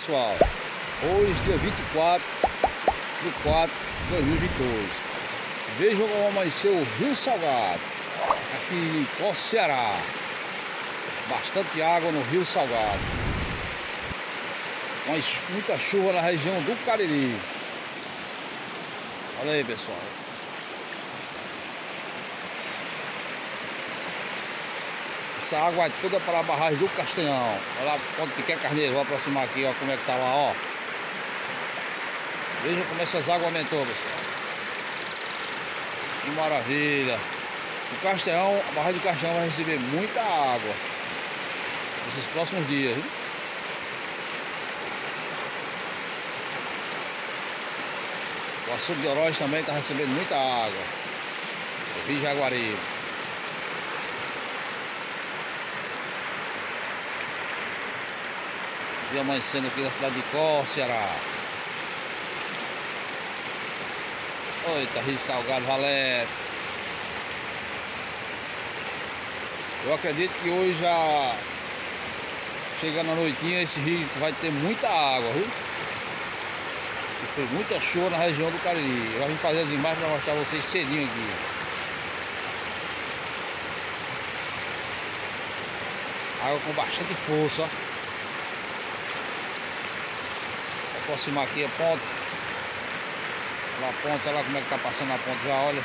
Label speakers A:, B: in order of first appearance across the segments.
A: pessoal? Hoje, dia 24 de 4 de 2022. Vejam como amanheceu o Rio Salgado, aqui em Pó Ceará. Bastante água no Rio Salgado. Mas muita chuva na região do Cariri. Olha aí, pessoal. Essa água é toda para a barragem do Castanhão. Olha lá onde que quer carneiro, vou aproximar aqui, ó, como é que tá lá, ó. Vejam como essas águas aumentou, pessoal. Que maravilha. O Castanhão, a barragem do Castanhão vai receber muita água nesses próximos dias. Hein? O açude de Oroz também está recebendo muita água. O Rio Jaguaribe. E amanhecendo aqui na cidade de Có, Ceará. Eita, Rio Salgado Valete. Eu acredito que hoje já chegando à noitinha esse rio vai ter muita água, viu? E foi muita chuva na região do Cariri. Eu vim fazer as imagens para mostrar vocês cedinho aqui. Água com bastante força, ó. Vou aproximar aqui a ponte. Olha a ponte, olha lá como é que tá passando a ponte já, olha.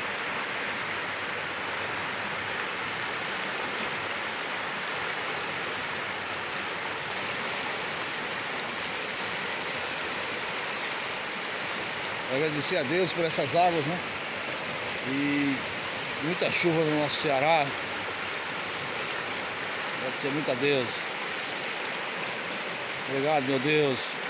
A: Agradecer a Deus por essas águas, né? E muita chuva no nosso Ceará. Agradecer muito a Deus. Obrigado, meu Deus.